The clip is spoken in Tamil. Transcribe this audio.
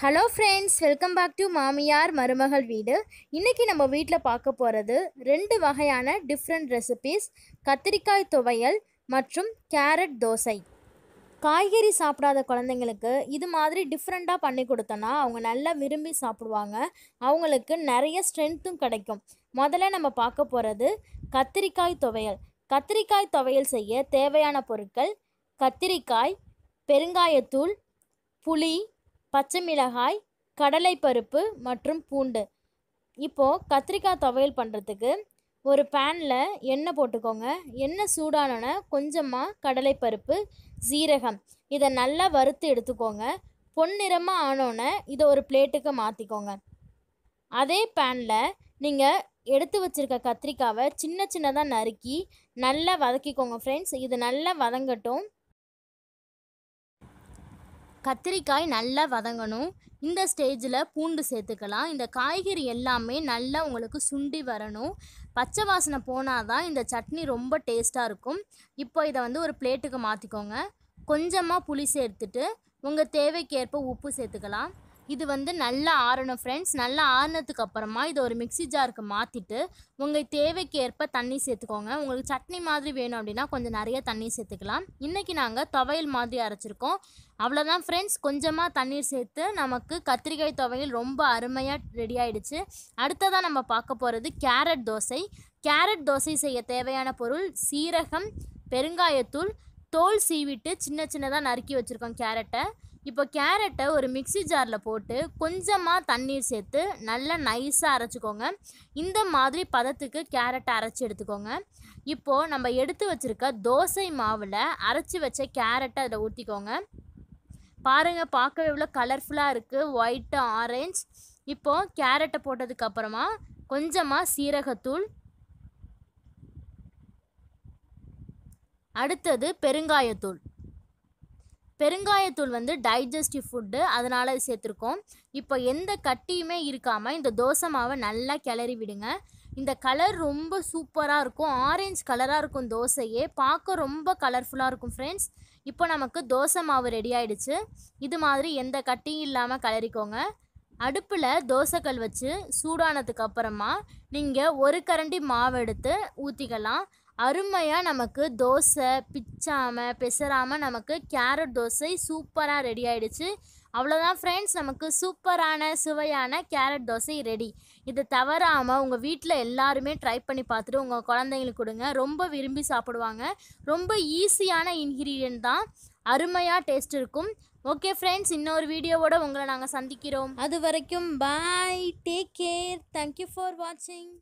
Hello friends welcome back to மாமியார் மருமகள் வீடு. இன்றைக்கி நம்ம வீட்டில் பார்க்க போகிறது ரெண்டு வகையான டிஃப்ரெண்ட் ரெசிபீஸ் கத்திரிக்காய் துவையல் மற்றும் கேரட் தோசை. காய்கறி சாப்பிடாத குழந்தைங்களுக்கு இது மாதிரி டிஃப்ரெண்ட்டாக பண்ணி கொடுத்தோன்னா அவங்க நல்லா விரும்பி சாப்பிடுவாங்க. அவங்களுக்கு நிறைய ஸ்ட்ரென்த்தும் கிடைக்கும். முதல்ல நம்ம பார்க்க போகிறது கத்திரிக்காய் துவையல். கத்திரிக்காய் துவையல் செய்ய தேவையான பொருட்கள் கத்திரிக்காய் பெருங்காயத்தூள் புளி பச்சை மிளகாய் கடலைப்பருப்பு மற்றும் பூண்டு. இப்போது கத்திரிக்காய் துவையல் பண்ணுறதுக்கு ஒரு பேனில் எண்ணெய் போட்டுக்கோங்க. எண்ணெய் சூடானோன்னே கொஞ்சமாக கடலைப்பருப்பு சீரகம் இதை நல்லா வறுத்து எடுத்துக்கோங்க. பொன்னிறமாக ஆனோன்னே இதை ஒரு பிளேட்டுக்கு மாற்றிக்கோங்க அதே பேனில் நீங்கள் எடுத்து வச்சுருக்க கத்திரிக்காவை சின்ன சின்னதாக நறுக்கி நல்லா வதக்கிக்கோங்க ஃப்ரெண்ட்ஸ் இது நல்லா வதங்கட்டும். கத்திரிக்காய் நல்லா வதங்கணும். இந்த ஸ்டேஜில் பூண்டு சேர்த்துக்கலாம். இந்த காய்கறி எல்லாமே நல்லா உங்களுக்கு சுண்டி வரணும். பச்சை வாசனை போனால் தான் இந்த சட்னி ரொம்ப டேஸ்ட்டாக இருக்கும். இப்போ இதை வந்து ஒரு பிளேட்டுக்கு மாற்றிக்கோங்க கொஞ்சமாக புளி சேர்த்துட்டு உங்கள் தேவைக்கேற்ப உப்பு சேர்த்துக்கலாம். இது வந்து நல்லா ஆறணும் ஃப்ரெண்ட்ஸ் நல்லா ஆறினதுக்கு அப்புறமா இதை ஒரு மிக்ஸி ஜாருக்கு மாற்றிட்டு உங்கள் தேவைக்கேற்ப தண்ணி சேர்த்துக்கோங்க. உங்களுக்கு சட்னி மாதிரி வேணும் அப்படின்னா கொஞ்சம் நிறைய தண்ணி சேர்த்துக்கலாம். இன்றைக்கி நாங்கள் துவையல் மாதிரி அரைச்சிருக்கோம். அவ்வளோதான் ஃப்ரெண்ட்ஸ் கொஞ்சமாக தண்ணீர் சேர்த்து நமக்கு கத்திரிக்காய் துவையல் ரொம்ப அருமையாக ரெடி ஆகிடுச்சு அடுத்ததாக நம்ம பார்க்க போகிறது கேரட் தோசை. கேரட் தோசை செய்ய தேவையான பொருள் சீரகம் பெருங்காயத்தூள் தோல் சீவிட்டு சின்ன சின்னதாக நறுக்கி வச்சுருக்கோம் கேரட்டை. இப்போ கேரட்டை ஒரு மிக்ஸி ஜாரில் போட்டு கொஞ்சமாக தண்ணீர் சேர்த்து நல்லா நைஸாக அரைச்சிக்கோங்க. இந்த மாதிரி பதத்துக்கு கேரட்டை அரைச்சி எடுத்துக்கோங்க. இப்போது நம்ம எடுத்து வச்சுருக்க தோசை மாவில் அரைச்சி வச்ச கேரட்டை அதில் ஊற்றிக்கோங்க பாருங்கள் பார்க்க எவ்வளோ கலர்ஃபுல்லாக இருக்குது ஒயிட்டு ஆரஞ்ச் இப்போது கேரட்டை போட்டதுக்கப்புறமா கொஞ்சமாக சீரகத்தூள். அடுத்தது பெருங்காயத்தூள். பெருங்காயத்தூள் வந்து டைஜஸ்டிவ் ஃபுட்டு அதனால் அது சேர்த்துருக்கோம். இப்போ எந்த கட்டியுமே இருக்காமல் இந்த தோசை மாவை நல்லா கிளறி விடுங்க. இந்த கலர் ரொம்ப சூப்பராக இருக்கும். ஆரஞ்சு கலராக இருக்கும் தோசையே. பார்க்க ரொம்ப கலர்ஃபுல்லாக இருக்கும் ஃப்ரெண்ட்ஸ் இப்போ நமக்கு தோசை மாவு ரெடி ஆயிடுச்சு. இது மாதிரி எந்த கட்டியும் இல்லாமல் கிளறிக்கோங்க. அடுப்பில் தோசைக்கல் வச்சு சூடானதுக்கு அப்புறமா நீங்கள் ஒரு கரண்டி மாவு எடுத்து ஊற்றிக்கலாம் அருமையாக நமக்கு தோசை பிச்சாமல் பெசராமல் நமக்கு கேரட் தோசை சூப்பராக ரெடி ஆகிடுச்சு அவ்வளோதான் ஃப்ரெண்ட்ஸ் நமக்கு சூப்பரான சுவையான கேரட் தோசை ரெடி இதை தவறாமல் உங்கள் வீட்டில் எல்லாருமே ட்ரை பண்ணி பார்த்துட்டு உங்கள் குழந்தைங்களுக்கு கொடுங்க. ரொம்ப விரும்பி சாப்பிடுவாங்க. ரொம்ப ஈஸியான இன்க்ரீடியன்ட் தான். அருமையாக டேஸ்ட் இருக்கும். ஓகே ஃப்ரெண்ட்ஸ் இன்னொரு வீடியோவோட உங்களை நாங்கள் சந்திக்கிறோம். அது வரைக்கும் bye take care thank you for வாட்சிங்